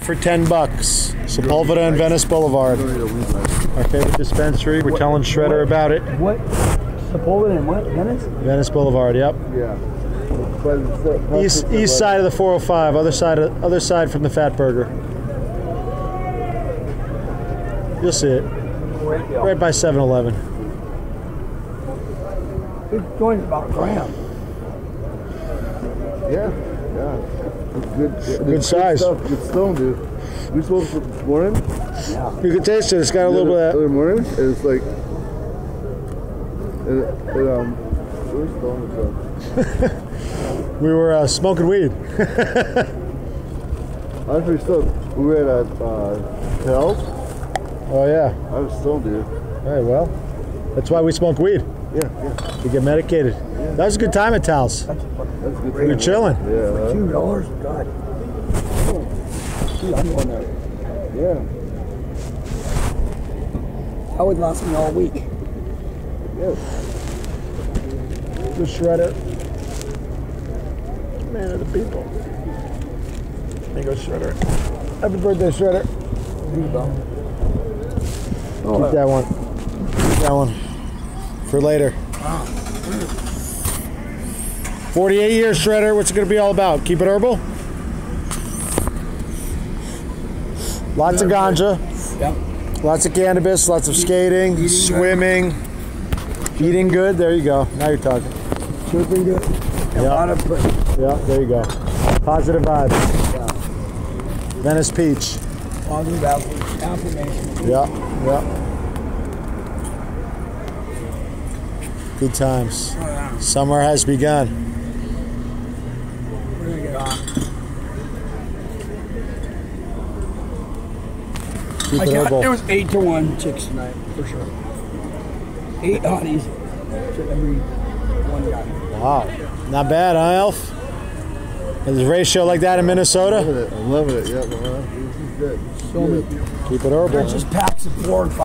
for 10 bucks. Sepulveda and Venice Boulevard. Our favorite dispensary. We're telling Shredder about it. What? Sepulveda and what? Venice? Venice Boulevard, yep. Yeah. But it's the- East east side of the 405, other side of, other side from the Fatburger. You'll see it. Right by 7-Eleven. This joint's about a gram. Yeah, yeah. It's good. Good size. Stuff. Good stone, dude. We smoked it this morning. Yeah. You can taste it. It's got a little bit of other morning. and It's like. It, it, um. Where's stone? that. We were uh, smoking weed. I was pretty stoned. We were at uh, Tell's. Oh, yeah. I was stoned, dude. All right, well. That's why we smoke weed. Yeah, yeah. We get medicated. That was a good time at Tal's. That's a good. We were chilling. Yeah. huh? Two dollars? God. Dude, I'm going there. Yeah. That would last me all week. Yeah. The Shredder. Man of the people. There goes Shredder. Happy birthday, Shredder. Here you go. Keep that one. Keep that one. For later. 48 years, Shredder. What's it going to be all about? Keep it herbal? Lots of ganja, Yep. lots of cannabis, lots of skating, Eating good. swimming, eating good. There you go. Now you're talking. Sleeping good. A lot of. Yeah, there you go. Positive vibes. Yeah. Venice Beach. Positive aff- affirmation. Yeah, yeah. Good times. Oh. Summer has begun. We're gonna get on. Keep I it got, herbal. there was eight to one chicks tonight, for sure. Eight hotties to every one guy. Wow. Not bad, huh, Elf? There's a ratio like that in Minnesota? Loving it. I'm loving it. Yeah. Uh-huh. This is good. So many. Keep it herbal. Just packs of four and five.